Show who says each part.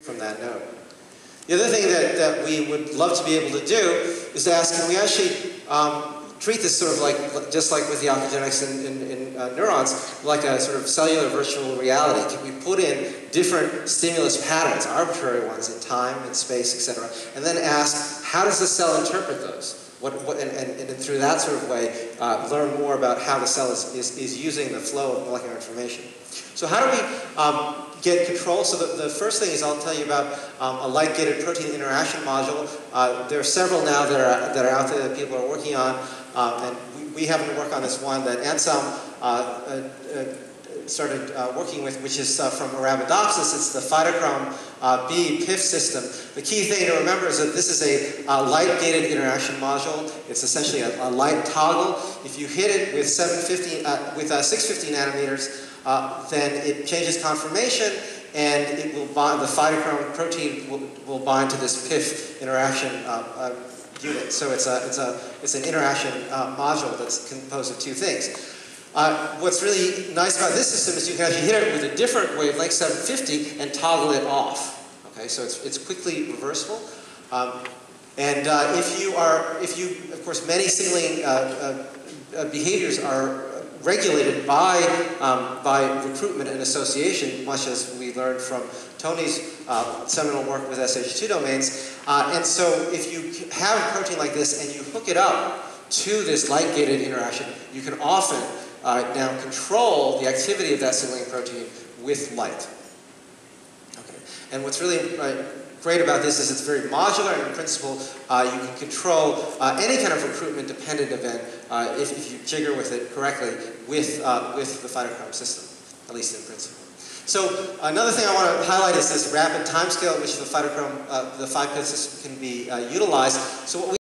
Speaker 1: from that node. The other thing that, that we would love to be able to do is to ask, can we actually um, treat this sort of like, just like with the optogenetics in uh, neurons, like a sort of cellular virtual reality? Can we put in different stimulus patterns, arbitrary ones in time and space, etc., and then ask, how does the cell interpret those? What, what, and, and, and, through that sort of way, uh, learn more about how the cell is, is, is, using the flow of molecular information. So how do we um, get control? So the, the, first thing is I'll tell you about um, a light-gated protein interaction module. Uh, there are several now that are, that are out there that people are working on, um, and we, we happen to work on this one that Anselm uh, uh, uh started uh, working with, which is uh, from Arabidopsis. It's the phytochrome uh, B PIF system. The key thing to remember is that this is a uh, light-gated interaction module. It's essentially a, a, light toggle. If you hit it with 750, uh, with uh, 650 nanometers, then it changes conformation and it will bind, the phytochrome protein will, will bind to this PIF interaction unit. So it's, a, it's, a, it's an interaction module that's composed of two things. Uh, what's really nice about this system is you can actually hit it with a different wavelength, 750, and toggle it off. Okay, so it's, it's quickly reversible. Um, and uh, if you are, if you, of course, many signaling uh, uh, uh behaviors are regulated by, um, by recruitment and association, much as we learned from Tony's uh, seminal work with SH2 domains. and so if you have a protein like this and you hook it up to this light-gated interaction, you can often uh, now control the activity of that signaling protein with light. Okay. And what's really uh, great about this is it's very modular in principle uh, you can control uh, any kind of recruitment dependent event uh, if, if, you jigger with it correctly with, uh, with the phytochrome system, at least in principle. So another thing I want to highlight is this rapid timescale at which the phytochrome, the PIF system can be utilized. So what we